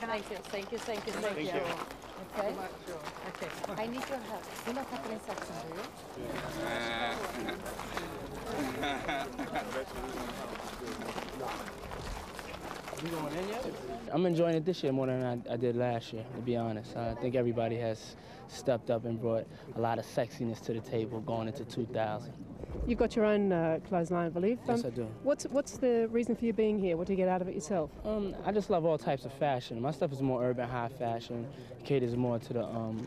Thank you, thank you, thank you, thank you. Okay. Okay. I need your help. La tappar in saxen, do you? I'm enjoying it this year more than I, I did last year, to be honest. I think everybody has stepped up and brought a lot of sexiness to the table going into 2000. You've got your own uh, clothesline, I believe. Yes, I do. What's what's the reason for you being here? What do you get out of it yourself? Um, I just love all types of fashion. My stuff is more urban, high fashion. Caters more to the um,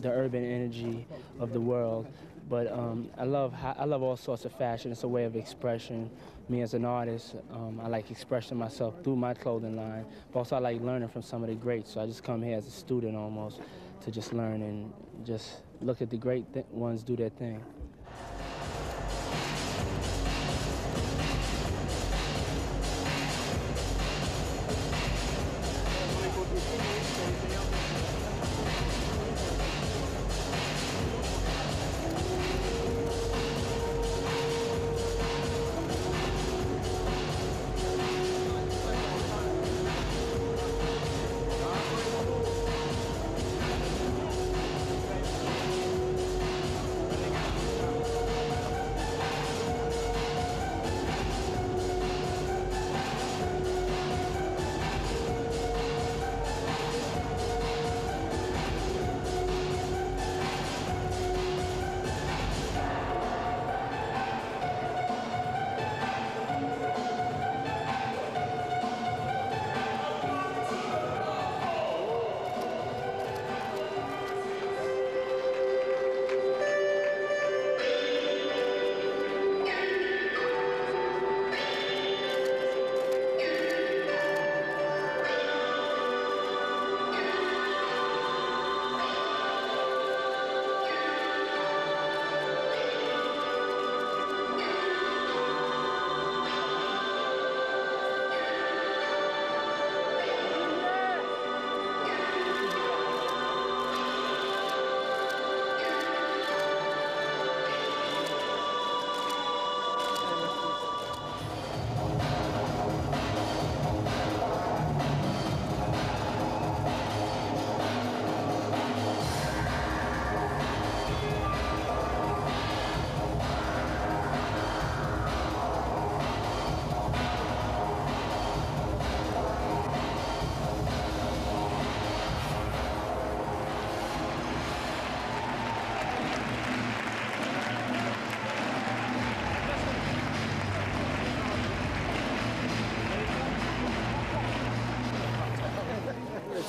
the urban energy of the world. But um, I love I love all sorts of fashion. It's a way of expression. Me as an artist, um, I like expressing myself through my clothing line. But also I like learning from some of the greats. So I just come here as a student almost to just learn and just look at the great ones do their thing.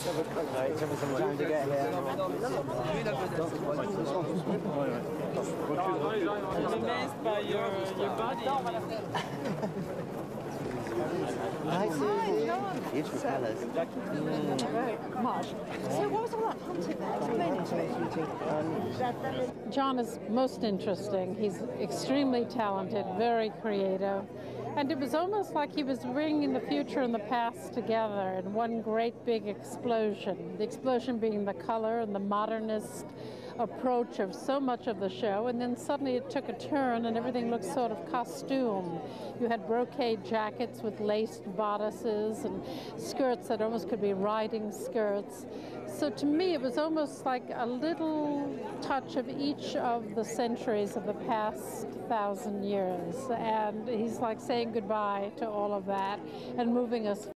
I'm amazed by your, your body. Hi. Beautiful colours. So what was all that hunting there? John is most interesting. He's extremely talented, very creative. And it was almost like he was bringing the future and the past together in one great big explosion. The explosion being the color and the modernist approach of so much of the show. And then suddenly it took a turn and everything looked sort of costume. You had brocade jackets with laced bodices and skirts that almost could be riding skirts. So to me, it was almost like a little touch of each of the centuries of the past thousand years. And he's like saying goodbye to all of that and moving us